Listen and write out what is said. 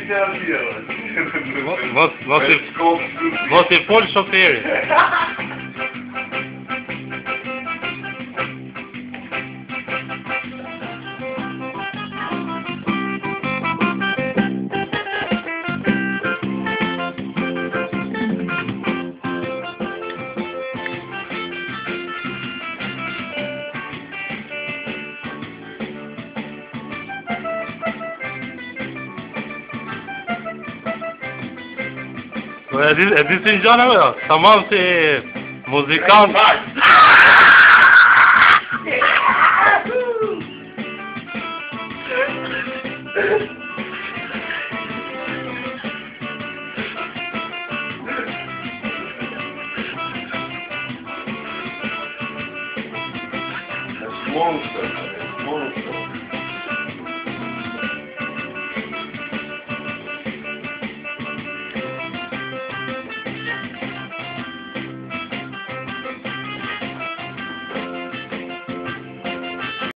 fizeram ali, ó. Você, você é pode sofrer. Edin Sincan ama ya. Tamam muzikant. Tack. Monster. Monster.